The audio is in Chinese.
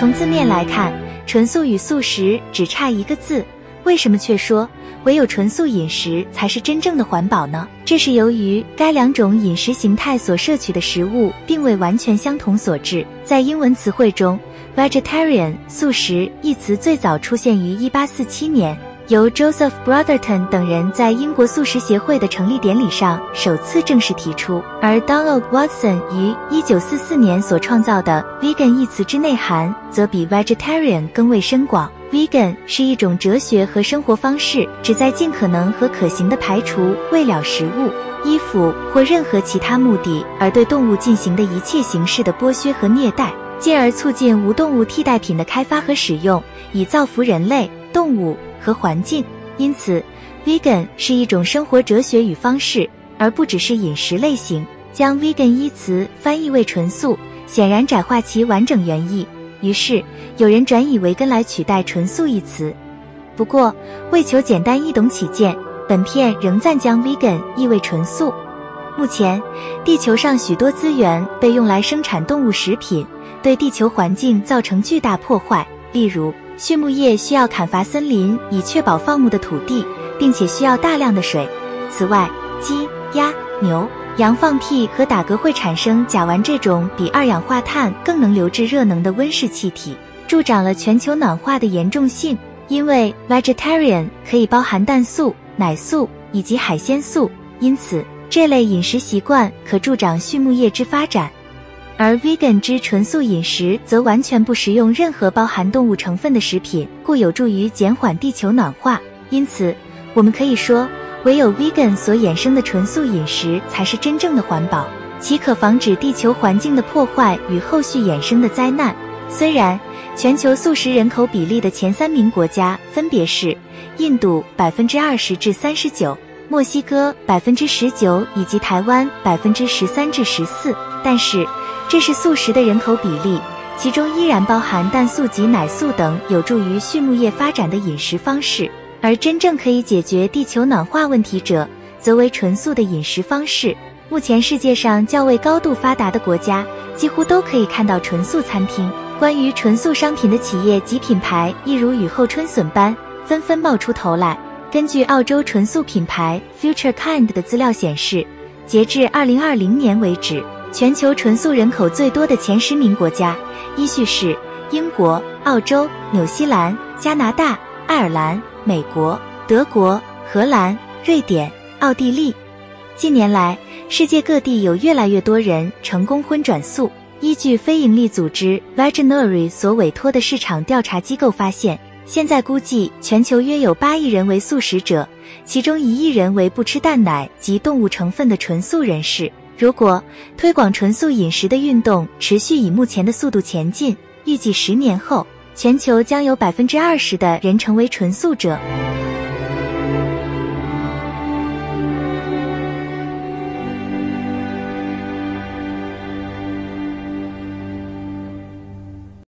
从字面来看，纯素与素食只差一个字，为什么却说唯有纯素饮食才是真正的环保呢？这是由于该两种饮食形态所摄取的食物并未完全相同所致。在英文词汇中，vegetarian 素食一词最早出现于1847年。由 Joseph Brotherton 等人在英国素食协会的成立典礼上首次正式提出，而 Donald Watson 于1944年所创造的 vegan 一词之内涵，则比 vegetarian 更为深广。vegan 是一种哲学和生活方式，旨在尽可能和可行的排除为了食物、衣服或任何其他目的而对动物进行的一切形式的剥削和虐待，进而促进无动物替代品的开发和使用，以造福人类、动物。和环境，因此，vegan 是一种生活哲学与方式，而不只是饮食类型。将 vegan 一词翻译为纯素，显然窄化其完整原意。于是，有人转以维根来取代纯素一词。不过，为求简单易懂起见，本片仍暂将 vegan 译为纯素。目前，地球上许多资源被用来生产动物食品，对地球环境造成巨大破坏，例如。畜牧业需要砍伐森林以确保放牧的土地，并且需要大量的水。此外，鸡、鸭、牛、羊放屁和打嗝会产生甲烷这种比二氧化碳更能留置热能的温室气体，助长了全球暖化的严重性。因为 vegetarian 可以包含蛋素、奶素以及海鲜素，因此这类饮食习惯可助长畜牧业之发展。而 vegan 之纯素饮食则完全不食用任何包含动物成分的食品，故有助于减缓地球暖化。因此，我们可以说，唯有 vegan 所衍生的纯素饮食才是真正的环保，其可防止地球环境的破坏与后续衍生的灾难。虽然全球素食人口比例的前三名国家分别是印度百分之二十至三十九、墨西哥百分之十九以及台湾百分之十三至十四，但是。这是素食的人口比例，其中依然包含蛋素及奶素等有助于畜牧业发展的饮食方式。而真正可以解决地球暖化问题者，则为纯素的饮食方式。目前世界上较为高度发达的国家，几乎都可以看到纯素餐厅。关于纯素商品的企业及品牌，一如雨后春笋般纷纷冒出头来。根据澳洲纯素品牌 Future Kind 的资料显示，截至二零二零年为止。全球纯素人口最多的前十名国家依序是英国、澳洲、纽西兰、加拿大、爱尔兰、美国、德国、荷兰、瑞典、奥地利。近年来，世界各地有越来越多人成功荤转素。依据非营利组织 Veganuary 所委托的市场调查机构发现，现在估计全球约有八亿人为素食者，其中一亿人为不吃蛋奶及动物成分的纯素人士。如果推广纯素饮食的运动持续以目前的速度前进，预计十年后，全球将有百分之二十的人成为纯素者。